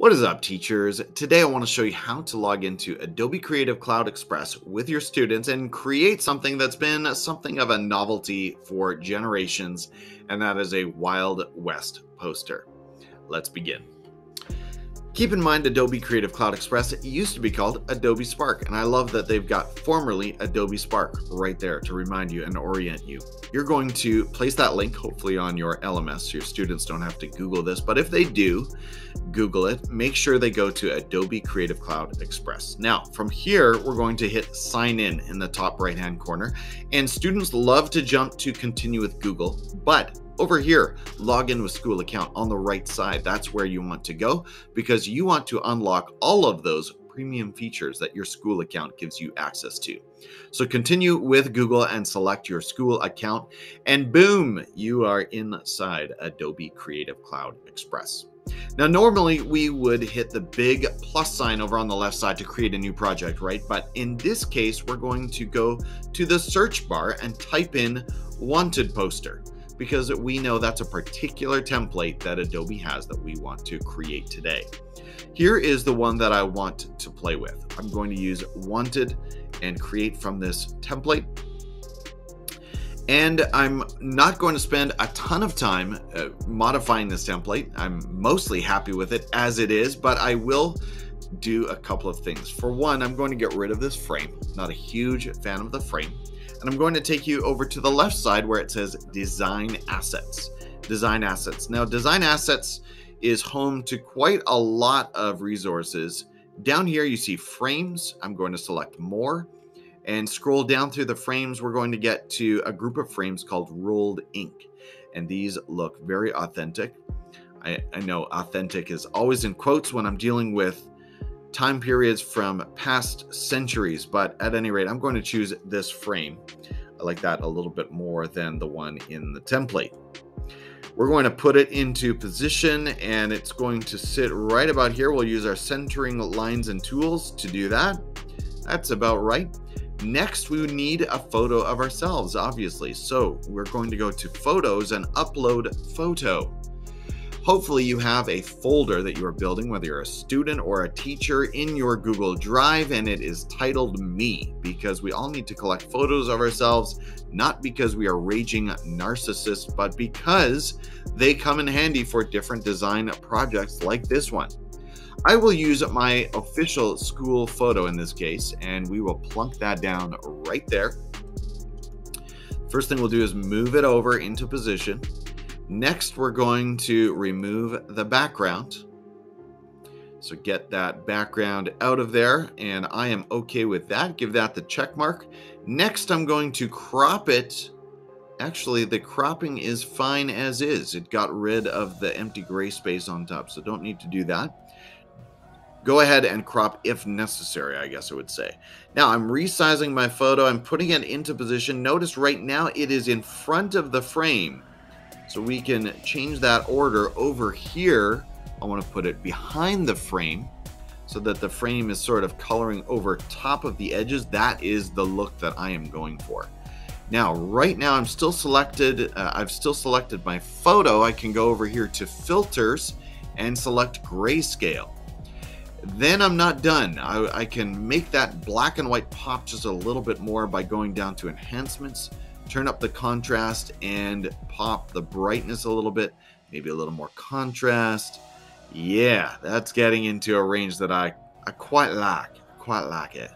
What is up, teachers? Today I want to show you how to log into Adobe Creative Cloud Express with your students and create something that's been something of a novelty for generations, and that is a Wild West poster. Let's begin. Keep in mind Adobe Creative Cloud Express it used to be called Adobe Spark, and I love that they've got formerly Adobe Spark right there to remind you and orient you. You're going to place that link hopefully on your LMS so your students don't have to Google this, but if they do Google it, make sure they go to Adobe Creative Cloud Express. Now, from here, we're going to hit sign in in the top right hand corner, and students love to jump to continue with Google, but over here, log in with school account on the right side. That's where you want to go because you want to unlock all of those premium features that your school account gives you access to. So continue with Google and select your school account, and boom, you are inside Adobe Creative Cloud Express. Now, normally we would hit the big plus sign over on the left side to create a new project, right? But in this case, we're going to go to the search bar and type in wanted poster because we know that's a particular template that Adobe has that we want to create today. Here is the one that I want to play with. I'm going to use wanted and create from this template. And I'm not going to spend a ton of time uh, modifying this template. I'm mostly happy with it as it is, but I will do a couple of things. For one, I'm going to get rid of this frame. Not a huge fan of the frame. And I'm going to take you over to the left side where it says Design Assets. Design Assets. Now, Design Assets is home to quite a lot of resources. Down here, you see frames. I'm going to select more and scroll down through the frames. We're going to get to a group of frames called rolled ink. And these look very authentic. I, I know authentic is always in quotes when I'm dealing with time periods from past centuries, but at any rate, I'm going to choose this frame. I like that a little bit more than the one in the template. We're going to put it into position and it's going to sit right about here. We'll use our centering lines and tools to do that. That's about right. Next, we need a photo of ourselves, obviously. So we're going to go to photos and upload photo. Hopefully, you have a folder that you are building, whether you're a student or a teacher, in your Google Drive, and it is titled Me because we all need to collect photos of ourselves, not because we are raging narcissists, but because they come in handy for different design projects like this one. I will use my official school photo in this case, and we will plunk that down right there. First thing we'll do is move it over into position. Next, we're going to remove the background. So get that background out of there, and I am okay with that. Give that the check mark. Next, I'm going to crop it. Actually, the cropping is fine as is. It got rid of the empty gray space on top, so don't need to do that. Go ahead and crop if necessary, I guess I would say. Now, I'm resizing my photo. I'm putting it into position. Notice right now it is in front of the frame. So we can change that order over here. I want to put it behind the frame so that the frame is sort of coloring over top of the edges. That is the look that I am going for. Now, right now I'm still selected, uh, I've still selected my photo. I can go over here to filters and select grayscale. Then I'm not done. I, I can make that black and white pop just a little bit more by going down to enhancements, turn up the contrast and pop the brightness a little bit, maybe a little more contrast. Yeah, that's getting into a range that I, I quite like, quite like it,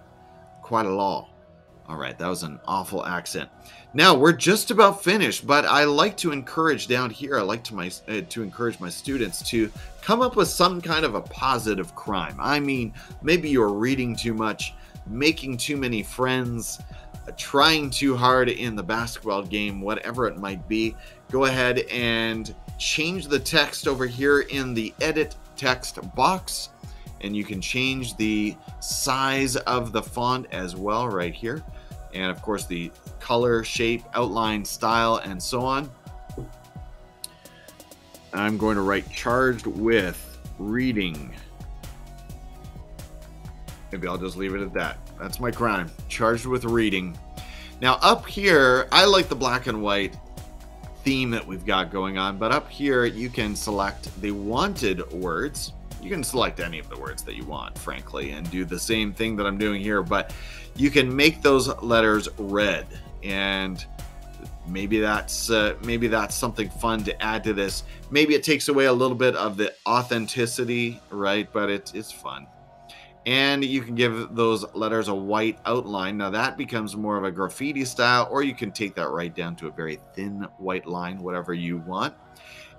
quite a lot. All right, that was an awful accent. Now we're just about finished, but I like to encourage down here. I like to my uh, to encourage my students to come up with some kind of a positive crime. I mean, maybe you're reading too much, making too many friends, trying too hard in the basketball game, whatever it might be, go ahead and change the text over here in the edit text box. And you can change the size of the font as well right here. And of course, the color, shape, outline, style, and so on. I'm going to write charged with reading. Maybe I'll just leave it at that. That's my crime. Charged with reading. Now up here, I like the black and white theme that we've got going on, but up here you can select the wanted words. You can select any of the words that you want, frankly, and do the same thing that I'm doing here, but you can make those letters red. And maybe that's uh, maybe that's something fun to add to this. Maybe it takes away a little bit of the authenticity, right? But it's it's fun. And you can give those letters a white outline. Now that becomes more of a graffiti style, or you can take that right down to a very thin white line, whatever you want.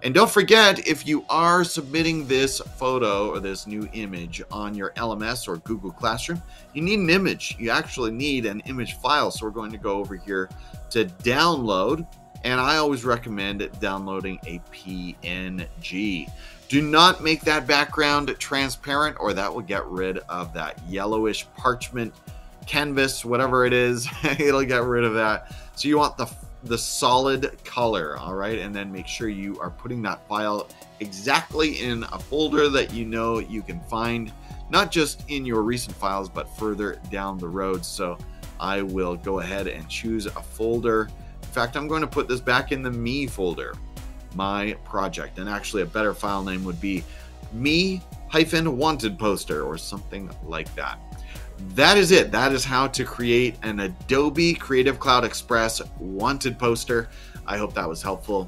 And don't forget, if you are submitting this photo or this new image on your LMS or Google Classroom, you need an image. You actually need an image file. So we're going to go over here to download. And I always recommend downloading a PNG. Do not make that background transparent or that will get rid of that yellowish parchment canvas, whatever it is. It'll get rid of that. So you want the the solid color, all right? And then make sure you are putting that file exactly in a folder that you know you can find, not just in your recent files, but further down the road. So I will go ahead and choose a folder. In fact, I'm going to put this back in the me folder, my project. And actually a better file name would be me hyphen wanted poster or something like that that is it. That is how to create an Adobe Creative Cloud Express wanted poster. I hope that was helpful.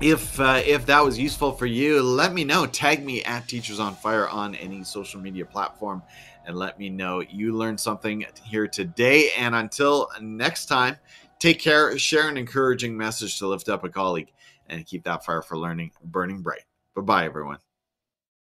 If uh, if that was useful for you, let me know. Tag me at Teachers on Fire on any social media platform and let me know you learned something here today. And until next time, take care, share an encouraging message to lift up a colleague, and keep that fire for learning burning bright. Bye bye, everyone.